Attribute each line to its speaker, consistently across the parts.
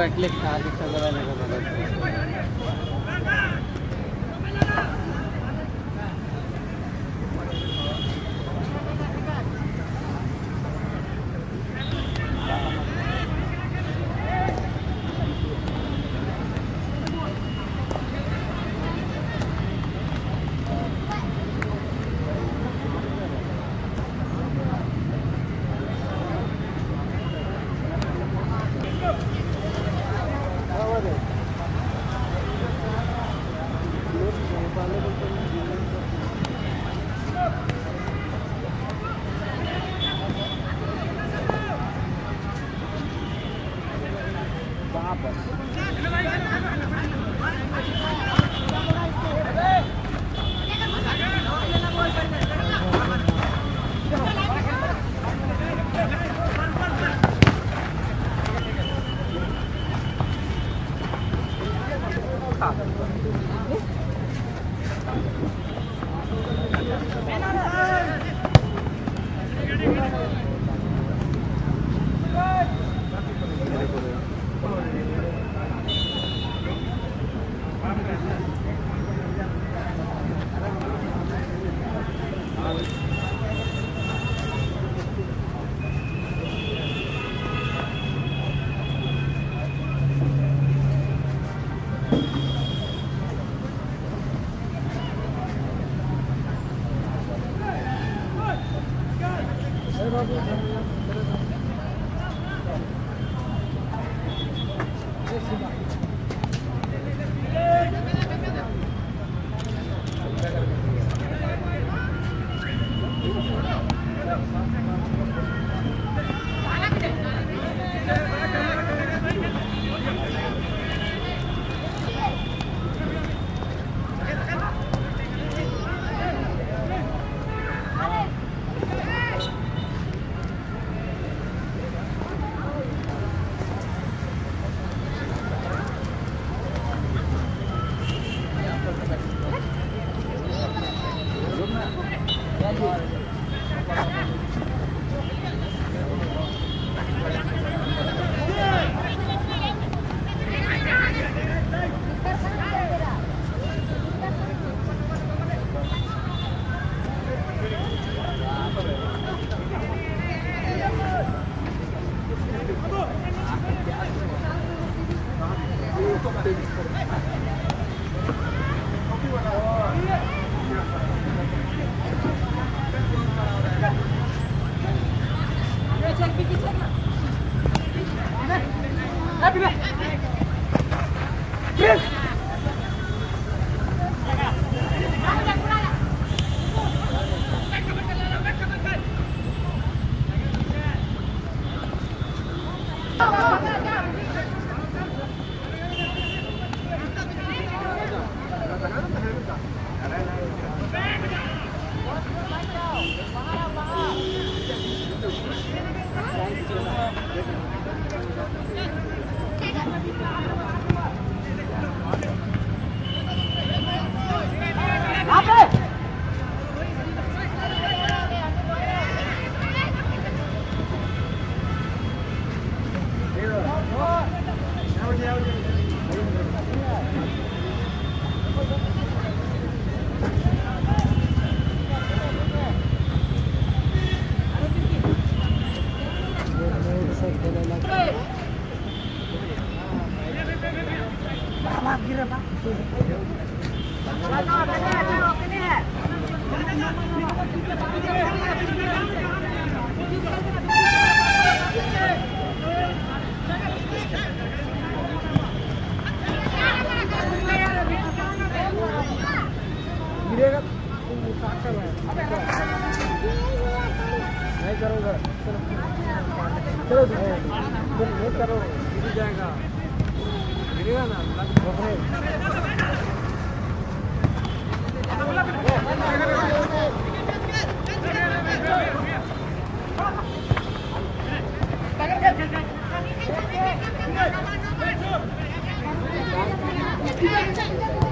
Speaker 1: तू ॲटलिस्ट 来，别别
Speaker 2: नहीं करो चलो चलो नहीं करो गिर जाएगा। गिरेगा ना? रोकने
Speaker 1: यार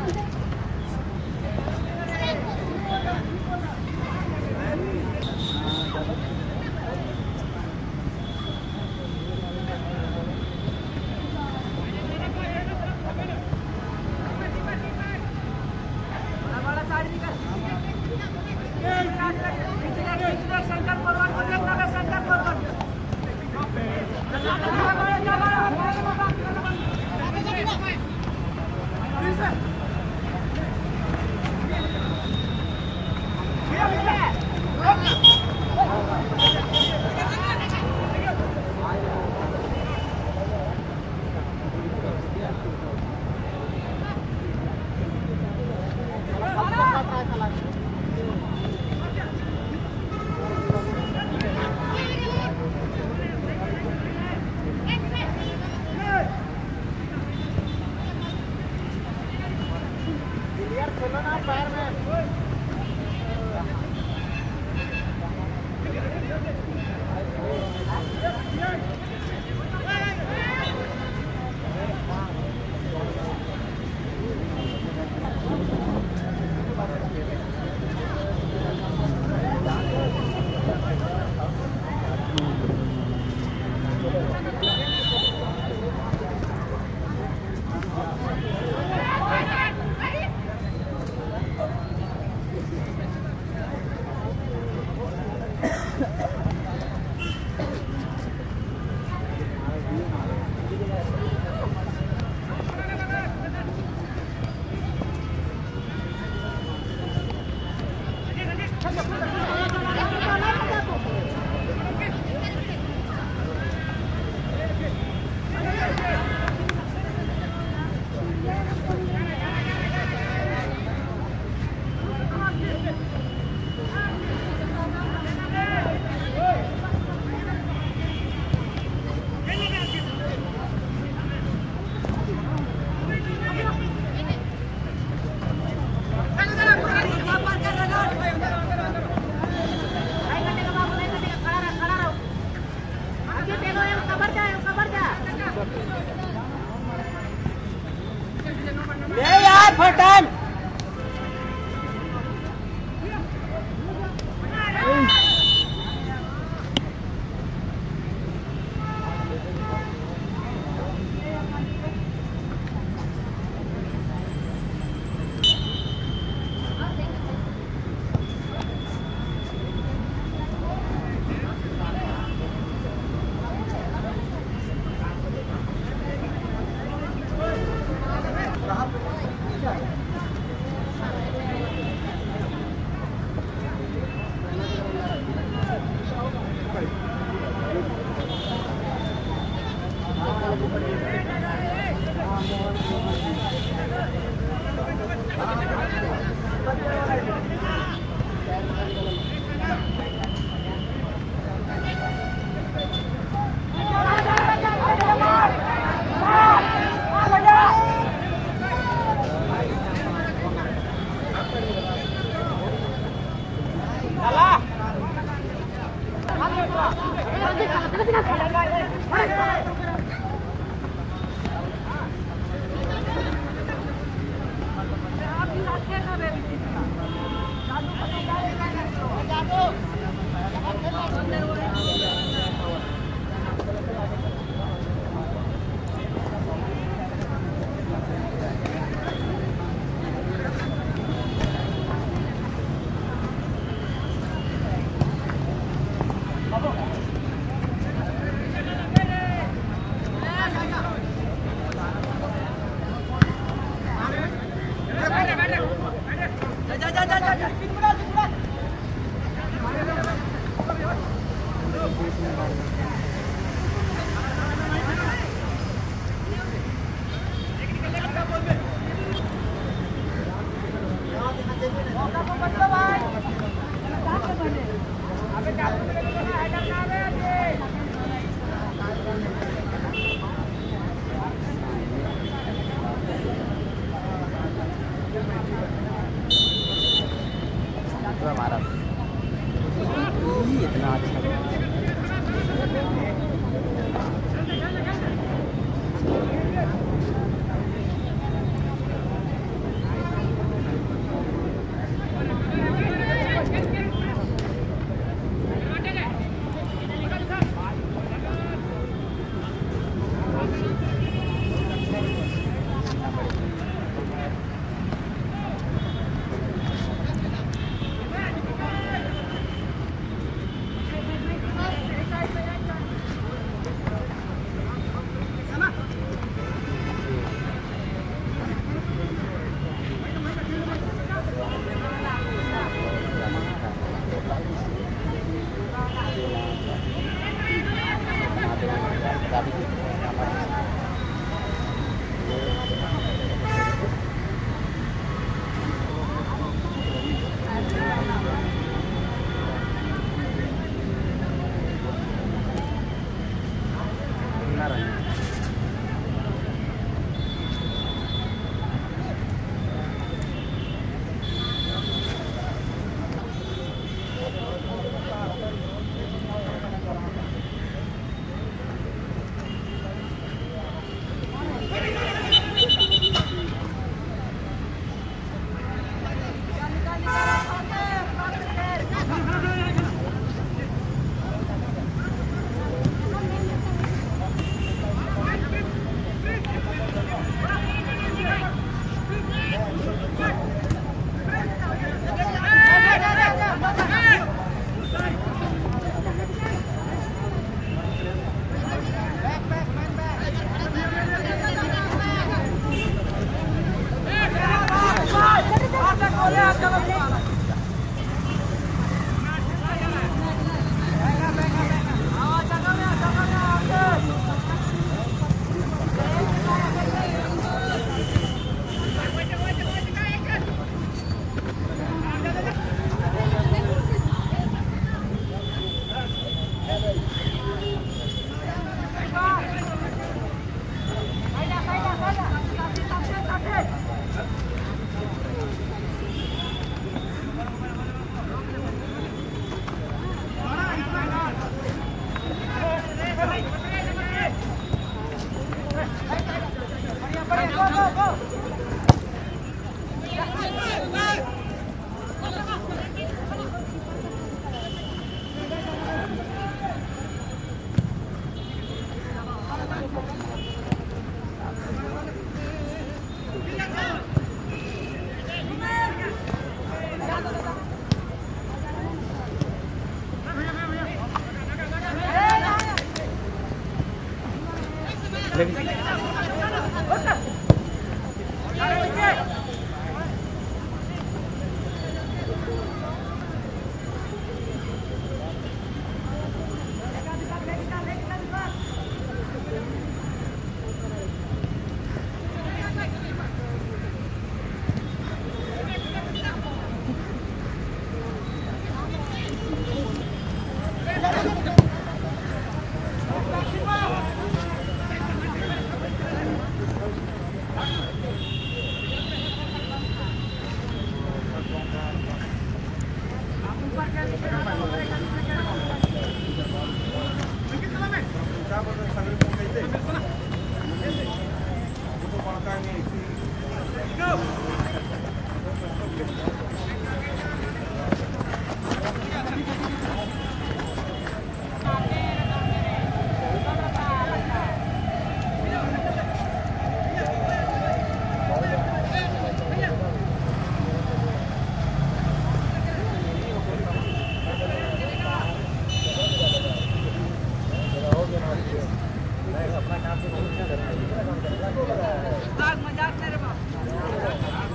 Speaker 1: Gracias.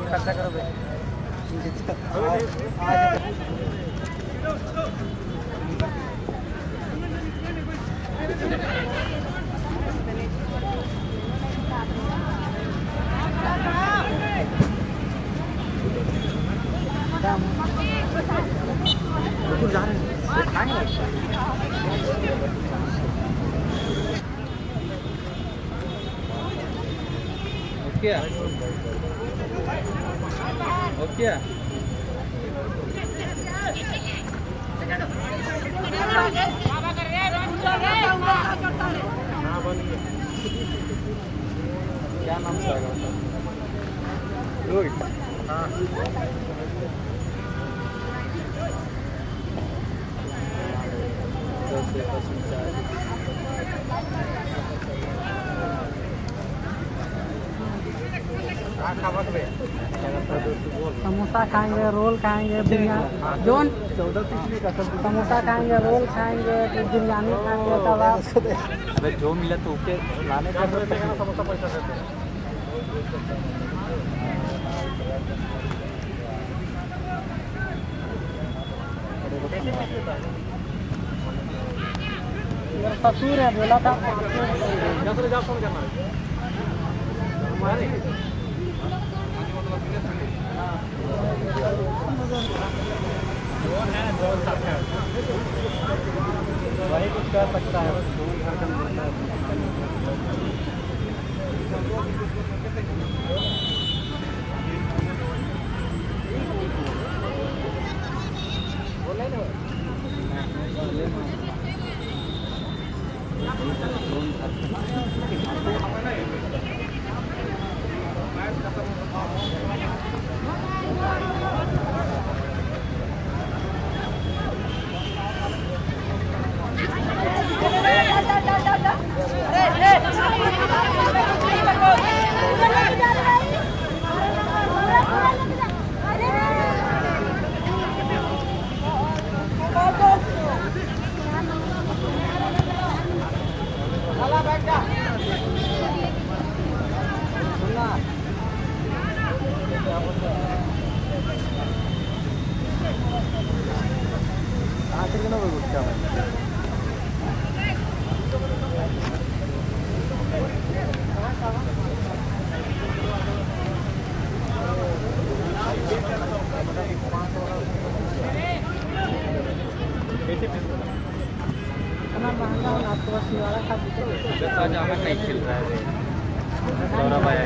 Speaker 1: खर्चा करो बिल्कुल क्या नाम हाँ। से रोहित हाँ। दस
Speaker 3: समोसा खाएँगे रोल खाएँगे बिरयानी। जोन समोसा खाएँगे रोल खाएँगे बिरयानी खाएँगे कबाब
Speaker 1: अबे जो मिला तो ओके लाने का समोसा पैसा देते
Speaker 3: ससुर है बोला था पाँच सौ। रुपये।
Speaker 1: वही कुछ कर सकता है घर का मिलता है आज हमें नहीं. खिल रहा है सौरभ आया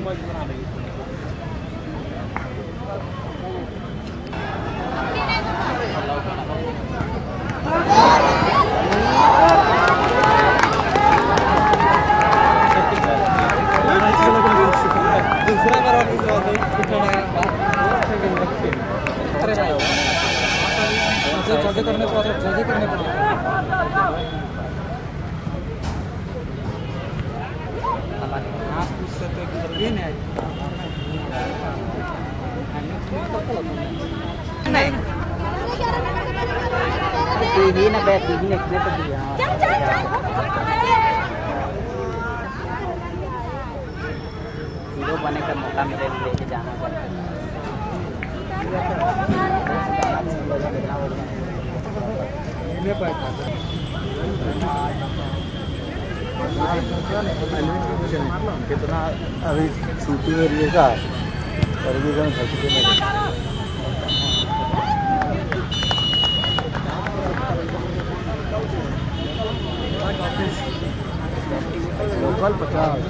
Speaker 1: mais nada. टीवी ना बैठ टीवी देखने तो हीरो बने का मौका मिले तो लेके जाना चाहिए कितना अभी शूटिंग एरिया का? है? खर्चे में पचास।